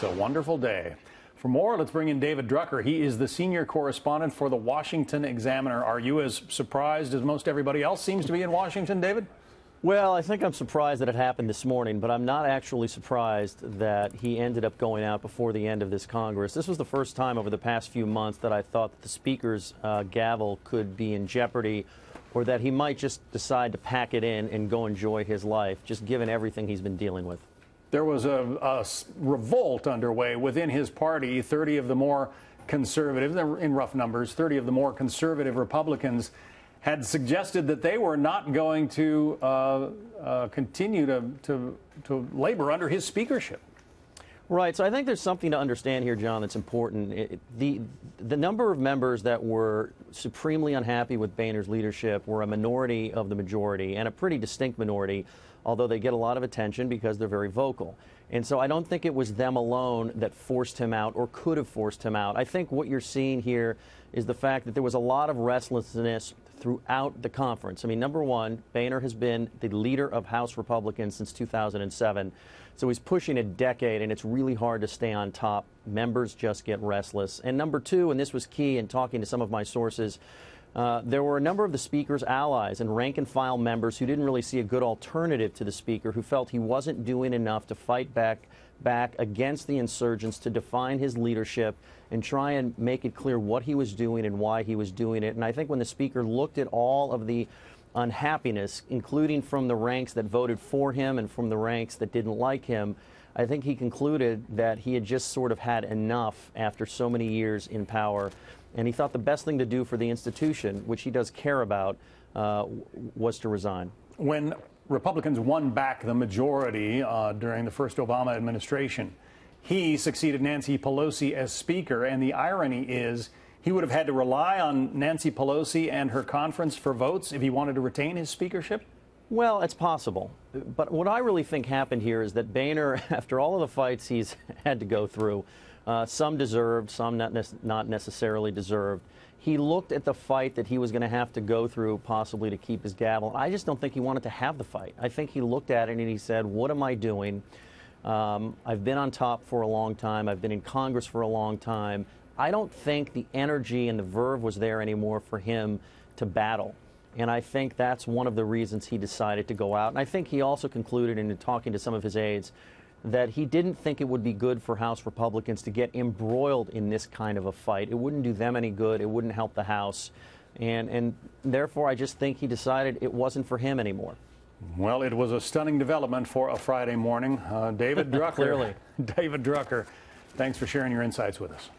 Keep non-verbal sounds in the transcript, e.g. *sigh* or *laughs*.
It's a wonderful day. For more, let's bring in David Drucker. He is the senior correspondent for the Washington Examiner. Are you as surprised as most everybody else seems to be in Washington, David? Well, I think I'm surprised that it happened this morning, but I'm not actually surprised that he ended up going out before the end of this Congress. This was the first time over the past few months that I thought that the Speaker's uh, gavel could be in jeopardy or that he might just decide to pack it in and go enjoy his life, just given everything he's been dealing with. There was a, a revolt underway within his party. 30 of the more conservative, in rough numbers, 30 of the more conservative Republicans had suggested that they were not going to uh, uh, continue to, to, to labor under his speakership. Right. So I think there's something to understand here, John, that's important. It, the the number of members that were supremely unhappy with Boehner's leadership were a minority of the majority, and a pretty distinct minority, although they get a lot of attention because they're very vocal. And so I don't think it was them alone that forced him out or could have forced him out. I think what you're seeing here is the fact that there was a lot of restlessness throughout the conference. I mean, number one, Boehner has been the leader of House Republicans since 2007. So he's pushing a decade, and it's really hard to stay on top. Members just get restless. And number two, and this was key in talking to some of my sources, uh, there were a number of the Speaker's allies and rank and file members who didn't really see a good alternative to the Speaker, who felt he wasn't doing enough to fight back back against the insurgents to define his leadership and try and make it clear what he was doing and why he was doing it. And I think when the Speaker looked at all of the unhappiness, including from the ranks that voted for him and from the ranks that didn't like him, I think he concluded that he had just sort of had enough after so many years in power and he thought the best thing to do for the institution, which he does care about, uh, was to resign. When Republicans won back the majority uh, during the first Obama administration, he succeeded Nancy Pelosi as Speaker, and the irony is he would have had to rely on Nancy Pelosi and her conference for votes if he wanted to retain his speakership? Well, it's possible. But what I really think happened here is that Boehner, *laughs* after all of the fights he's *laughs* had to go through, uh, some deserved, some not, ne not necessarily deserved. He looked at the fight that he was going to have to go through, possibly to keep his gavel. I just don't think he wanted to have the fight. I think he looked at it and he said, What am I doing? Um, I've been on top for a long time. I've been in Congress for a long time. I don't think the energy and the verve was there anymore for him to battle. And I think that's one of the reasons he decided to go out. And I think he also concluded in talking to some of his aides that he didn't think it would be good for House Republicans to get embroiled in this kind of a fight. It wouldn't do them any good. It wouldn't help the House. And, and therefore, I just think he decided it wasn't for him anymore. Well, it was a stunning development for a Friday morning. Uh, David *laughs* Drucker. Clearly. *laughs* David Drucker, thanks for sharing your insights with us.